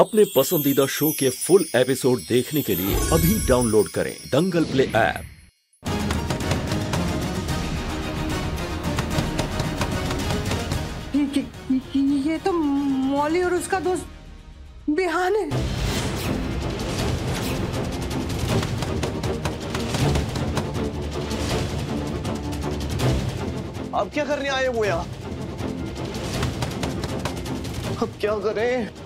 अपने पसंदीदा शो के फुल एपिसोड देखने के लिए अभी डाउनलोड करें दंगल प्ले ऐप। ये, तो मौली और उसका दोस्त बिहान है। अब क्या करने आए वो यहाँ? अब क्या करें?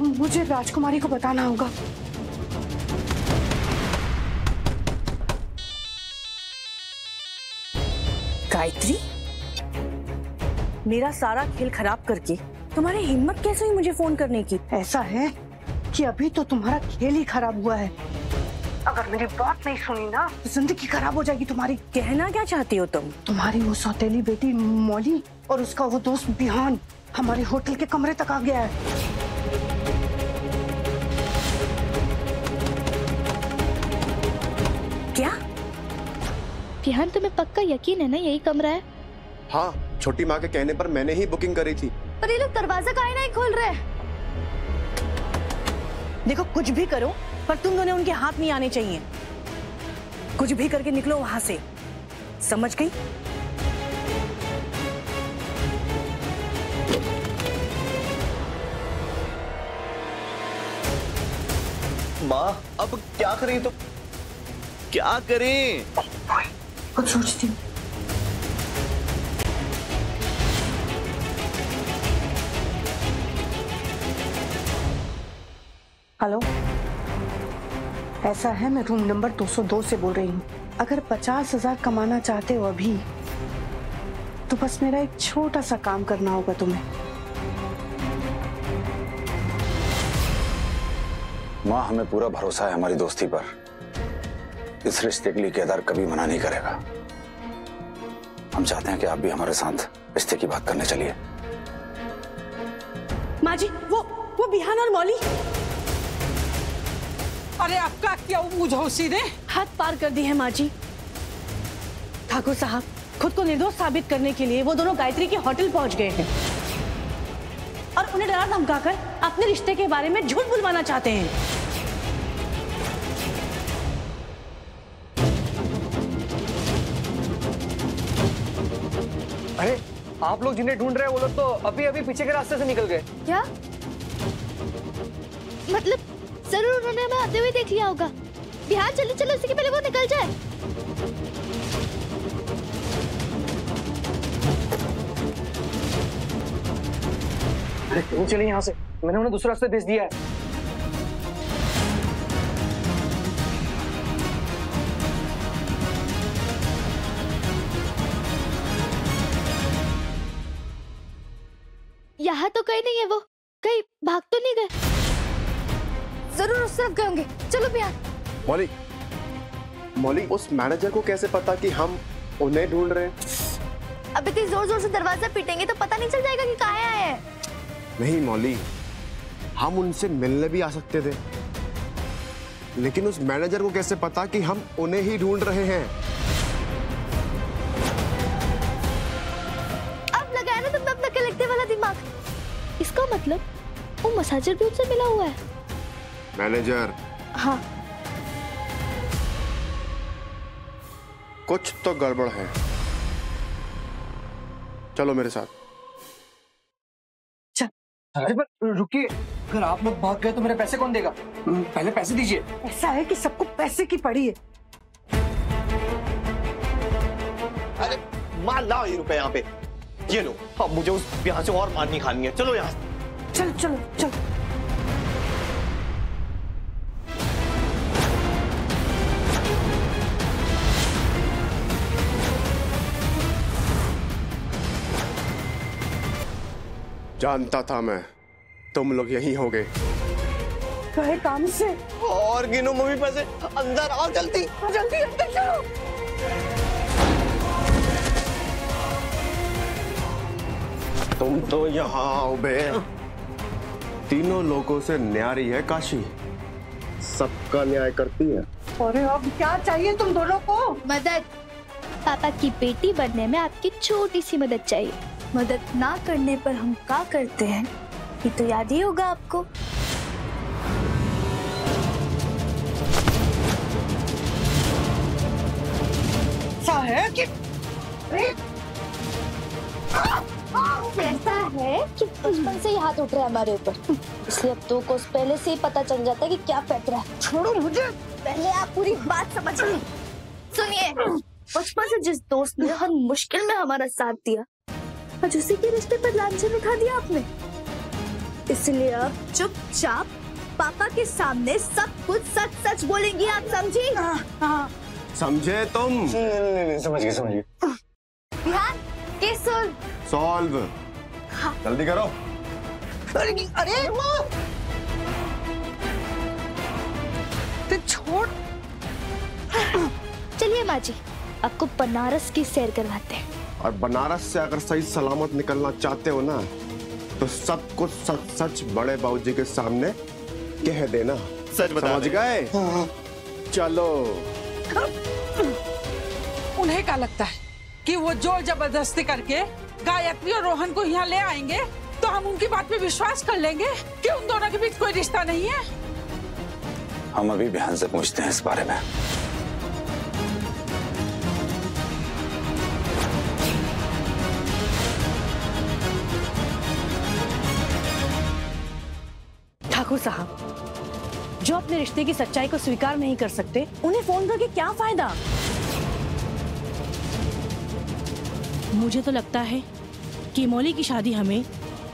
मुझे राजकुमारी को बताना होगा। गायत्री? मेरा सारा खेल खराब करके तुम्हारी हिम्मत कैसे हुई मुझे फ़ोन करने की? ऐसा है कि अभी तो तुम्हारा खेल ही खराब हुआ है। अगर मेरी बात नहीं सुनी ना तो ज़िंदगी खराब हो जाएगी तुम्हारी। कहना क्या चाहती हो तुम? तुम्हारी वो सौतेली बेटी मौली और उसका वो दोस्त बिहान हमारे होटल के कमरे तक आ गया है। क्या? बिहान तुम्हें पक्का यकीन है ना यही कमरा है? हाँ छोटी माँ के कहने पर मैंने ही बुकिंग करी थी। पर ये लोग दरवाज़ा काहे नहीं खोल रहे देखो कुछ भी करो पर तुम दोनों उनके हाथ नहीं आने चाहिए। कुछ भी करके निकलो वहाँ से। समझ गई? माँ अब क्या करें तो क्या करें? कुछ सोचती हूँ। हेलो? ऐसा है मैं रूम नंबर 202 से बोल रही हूँ। अगर पचास हज़ार कमाना चाहते हो अभी तो बस मेरा एक छोटा सा काम करना होगा तुम्हें। माँ हमें पूरा भरोसा है हमारी दोस्ती पर। इस रिश्ते के लिए केदार कभी मना नहीं करेगा। हम चाहते हैं कि आप भी हमारे साथ रिश्ते की बात करने चलिए। माँ जी वो वो बिहान और मौली। अरे आपका क्या बुझाओ सीधे हाथ पार कर दी है माँ जी ठाकुर साहब खुद को निर्दोष साबित करने के लिए वो दोनों गायत्री के होटल पहुँच गए हैं। और उन्हें डरा धमकाकर अपने रिश्ते के बारे में झूठ बुलवाना चाहते हैं। आप लोग जिन्हें ढूंढ रहे हैं वो लोग तो अभी अभी पीछे के रास्ते से निकल गए। क्या? मतलब ज़रूर उन्होंने हमें आते हुए देख लिया होगा। बिहार चले चलो इसके पहले वो निकल जाए। अरे तुम चलिए यहाँ से। मैंने उन्हें दूसरे रास्ते भेज दिया है। उस तरफ़ गए होंगे। चलो बिहार। मौली मौली उस मैनेजर को कैसे पता कि हम उन्हें ढूंढ रहे हैं? अब इतनी ज़ोर ज़ोर से दरवाज़ा पीटेंगे तो पता नहीं चल जाएगा कि कहाँ आए हैं। नहीं मौली हम उनसे मिलने भी आ सकते थे। लेकिन उस मैनेजर को कैसे पता कि हम उन्हें ही ढूंढ रहे हैं? अब लगाया ना तुमने अपना कलेक्टिव वाला दिमाग। इसका मतलब वो मसाजर भी उनसे मिला हुआ है। मैनेजर। हाँ। कुछ तो गड़बड़ है। चलो मेरे साथ। अरे पर रुकिए। अगर आप लोग भाग गए तो मेरे पैसे कौन देगा? पहले पैसे दीजिए। ऐसा है कि सबको पैसे की पड़ी है। अरे मार लाओ ये रुपए यहाँ पे। ये लो अब मुझे उस यहाँ से और मारनी खानी है। चलो यहाँ चल चलो चल। जानता था मैं। तुम लोग यही होगे। गए काम से। और गिनो मम्मी पैसे। अंदर आओ जल्दी। जल्दी अंदर चलो तुम तो यहाँ आओ बे। तीनों लोगों से न्यारी है काशी। सबका न्याय करती है। अरे अब क्या चाहिए तुम दोनों को? मदद। पापा की बेटी बनने में आपकी छोटी सी मदद चाहिए। मदद ना करने पर हम क्या करते हैं? ये तो याद ही होगा आपको। ऐसा है कि ऐसा है कि बचपन से ही हाथ उठ रहा है हमारे ऊपर। इसलिए अब दो कोस पहले से ही पता चल जाता है कि क्या पैतरा है। छोड़ो मुझे। पहले आप पूरी बात समझिए। सुनिए बचपन से जिस दोस्त ने हर मुश्किल में हमारा साथ दिया आज उसी के रिश्ते पर लांछन उठा दिया आपने। इसलिए अब चुपचाप पापा के सामने सब कुछ सच सच बोलेंगी आप समझी? समझे तुम? समझ गए समझ गए सॉल्व। जल्दी करो। अरे अरे माँ तो छोड़। चलिए माँ जी आपको बनारस की सैर करवाते हैं। और बनारस से अगर सही सलामत निकलना चाहते हो ना तो सब कुछ सच सच बड़े बाबूजी के सामने कह देना। सच बता समझ। गए? चलो। उन्हें क्या लगता है कि वो ज़ोर ज़बरदस्ती करके गायत्री और रोहन को यहाँ ले आएँगे? तो हम उनकी बात पे विश्वास कर लेंगे कि उन दोनों के बीच कोई रिश्ता नहीं है? हम अभी बहन से पूछते हैं इस बारे में। साहब जो अपने रिश्ते की सच्चाई को स्वीकार नहीं कर सकते उन्हें फ़ोन करके क्या फ़ायदा? मुझे तो लगता है कि मौली की शादी हमें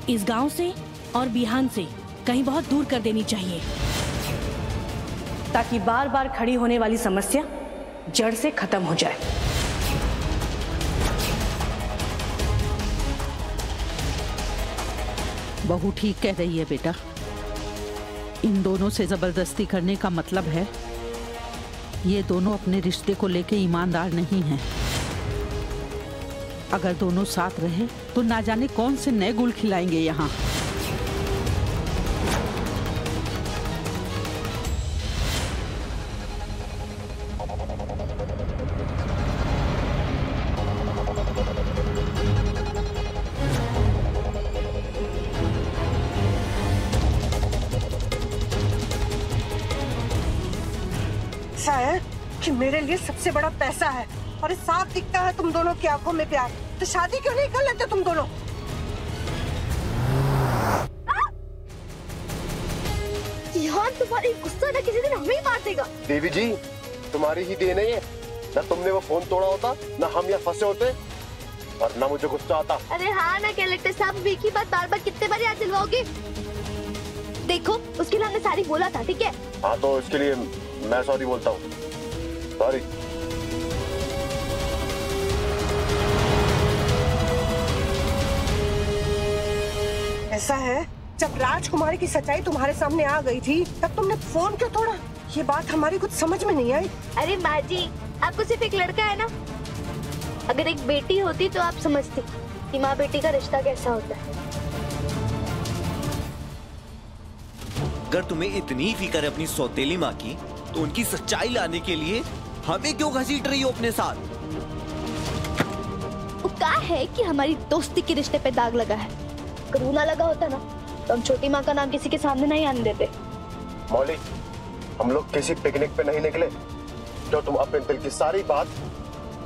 इस गाँव से और बिहान से कहीं बहुत दूर कर देनी चाहिए। ताकि बार बार खड़ी होने वाली समस्या जड़ से खत्म हो जाए। बहू ठीक कह रही है बेटा। इन दोनों से ज़बरदस्ती करने का मतलब है? ये दोनों अपने रिश्ते को लेके ईमानदार नहीं हैं। अगर दोनों साथ रहे तो ना जाने कौन से नए गुल खिलाएँगे यहाँ। कि मेरे लिए सबसे बड़ा पैसा है। और ये साफ़ दिखता है तुम दोनों की आँखों में प्यार। तो शादी क्यों नहीं कर लेते तुम दोनों? यहाँ तुम्हारी गुस्सा ना किसी दिन हमें ही मार देगा। देवी जी तुम्हारी ही देन है न तुमने वो फ़ोन तोड़ा होता न हम यहाँ फंसे होते। और न मुझे गुस्सा आता। अरे हाँ ना कलेक्टर साहब एक ही बात बार बार कितने बार याद दिलवाओगे? देखो उसके लिए हमने सारी बोला था ठीक है? हाँ तो इसके लिए मैं सॉरी बोलता हूँ। सॉरी ऐसा है जब राजकुमारी की सच्चाई तुम्हारे सामने आ गई थी तब तुमने फ़ोन क्यों तोड़ा? ये बात हमारी कुछ समझ में नहीं आई। अरे माँ जी आपको सिर्फ़ एक लड़का है ना? अगर एक बेटी होती तो आप समझती कि माँ बेटी का रिश्ता कैसा होता। है अगर तुम्हें इतनी फ़िक्र है अपनी सौतेली माँ की तो उनकी सच्चाई लाने के लिए हमें क्यों घसीट रही हो अपने साथ? वो कहा है कि हमारी दोस्ती के रिश्ते पे दाग लगा है? अगर वो ना लगा होता ना तो हम छोटी माँ का नाम किसी के सामने नहीं आने देते। मौली हम लोग किसी पिकनिक पे नहीं निकले जो तुम अपने दिल की सारी बात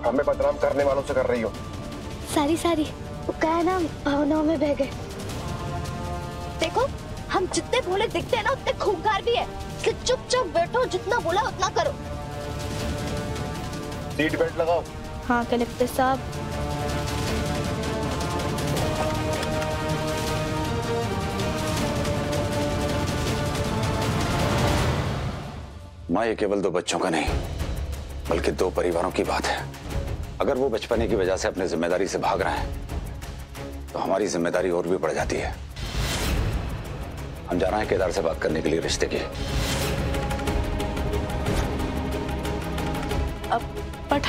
हमें बदनाम करने वालों से कर रही हो। सारी सारी वो क्या है ना भावनाओं में बह गए। देखो हम जितने भोले दिखते हैं ना उतने खूंखार भी है। इसलिए चुपचाप बैठो जितना बोला उतना करो। सीट बेल्ट लगाओ। हाँ कलेक्टर साहब। माँ ये केवल दो बच्चों का नहीं बल्कि दो परिवारों की बात है। अगर वो बचपने की वजह से अपनी ज़िम्मेदारी से भाग रहे हैं तो हमारी ज़िम्मेदारी और भी बढ़ जाती है। हम जा रहे हैं केदार से बात करने के लिए रिश्ते की।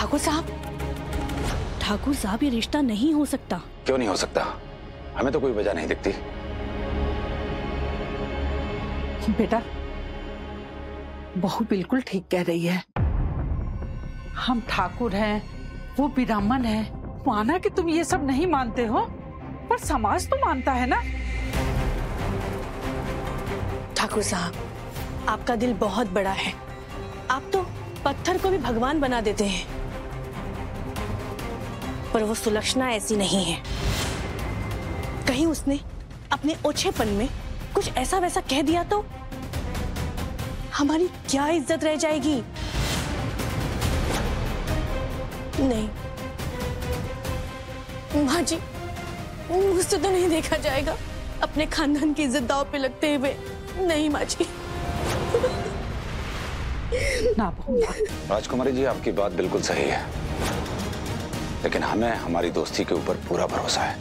ठाकुर साहब? ठाकुर साहब ये रिश्ता नहीं हो सकता। क्यों नहीं हो सकता? हमें तो कोई वजह नहीं दिखती। बेटा बहू बिल्कुल ठीक कह रही है। हम ठाकुर हैं वो ब्राह्मण है। माना कि तुम ये सब नहीं मानते हो पर समाज तो मानता है ना? ठाकुर साहब आपका दिल बहुत बड़ा है। आप तो पत्थर को भी भगवान बना देते हैं। पर वो सुलक्षणा ऐसी नहीं है। कहीं उसने अपने ओछेपन में कुछ ऐसा वैसा कह दिया तो हमारी क्या इज़्ज़त रह जाएगी? नहीं। माँ जी, मुझसे तो नहीं देखा जाएगा। अपने खानदान की इज़्ज़त दाव पे लगते हुए। नहीं, माँ जी। ना राजकुमारी जी, आपकी बात बिल्कुल सही है। लेकिन हमें, हमारी दोस्ती के ऊपर पूरा भरोसा है।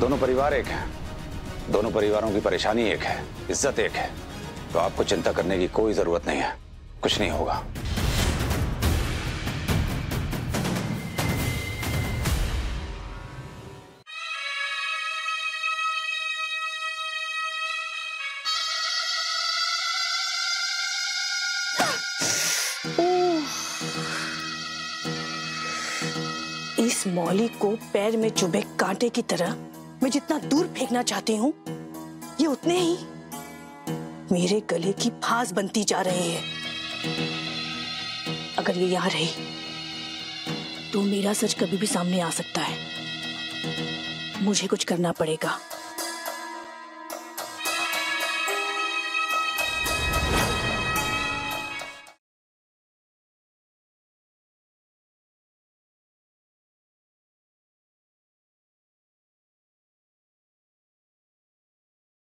दोनों परिवार एक हैं। दोनों परिवारों की परेशानी एक है, इज़्ज़त एक है। तो आपको चिंता करने की कोई ज़रूरत नहीं है। कुछ नहीं होगा। इस मौली को पैर में चुभे कांटे की तरह मैं जितना दूर फेंकना चाहती हूँ, ये उतने ही मेरे गले की फांस बनती जा रही है। अगर ये यहाँ रही तो मेरा सच कभी भी सामने आ सकता है। मुझे कुछ करना पड़ेगा।